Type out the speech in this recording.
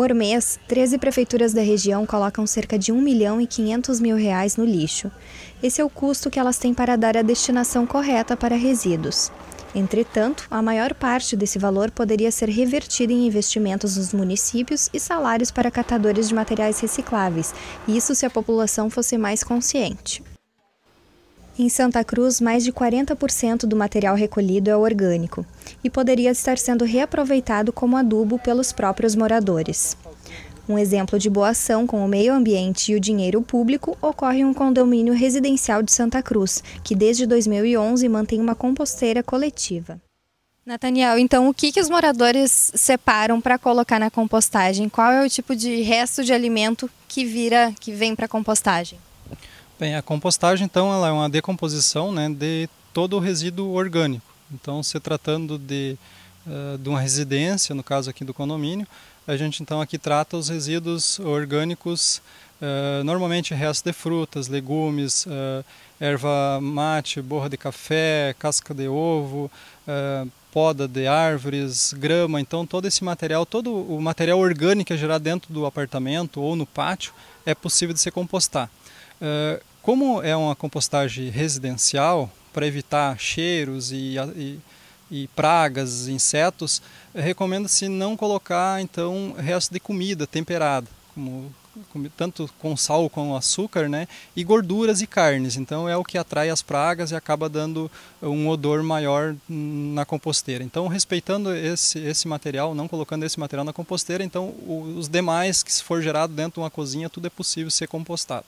Por mês, 13 prefeituras da região colocam cerca de 1 milhão e 500 mil reais no lixo. Esse é o custo que elas têm para dar a destinação correta para resíduos. Entretanto, a maior parte desse valor poderia ser revertida em investimentos nos municípios e salários para catadores de materiais recicláveis, isso se a população fosse mais consciente. Em Santa Cruz, mais de 40% do material recolhido é orgânico e poderia estar sendo reaproveitado como adubo pelos próprios moradores. Um exemplo de boa ação com o meio ambiente e o dinheiro público ocorre em um condomínio residencial de Santa Cruz, que desde 2011 mantém uma composteira coletiva. Nathaniel, então o que, que os moradores separam para colocar na compostagem? Qual é o tipo de resto de alimento que vira, que vem para a compostagem? Bem, a compostagem então ela é uma decomposição né, de todo o resíduo orgânico. Então, se tratando de, uh, de uma residência, no caso aqui do condomínio, a gente então aqui trata os resíduos orgânicos, uh, normalmente restos de frutas, legumes, uh, erva mate, borra de café, casca de ovo, poda de árvores, grama, então todo esse material, todo o material orgânico que é gerado dentro do apartamento ou no pátio é possível de se compostar. Como é uma compostagem residencial, para evitar cheiros e, e, e pragas, insetos, recomenda-se não colocar então resto de comida temperada, como, tanto com sal como açúcar, né? E gorduras e carnes. Então é o que atrai as pragas e acaba dando um odor maior na composteira. Então respeitando esse, esse material, não colocando esse material na composteira, então os demais que se for gerado dentro de uma cozinha, tudo é possível ser compostado.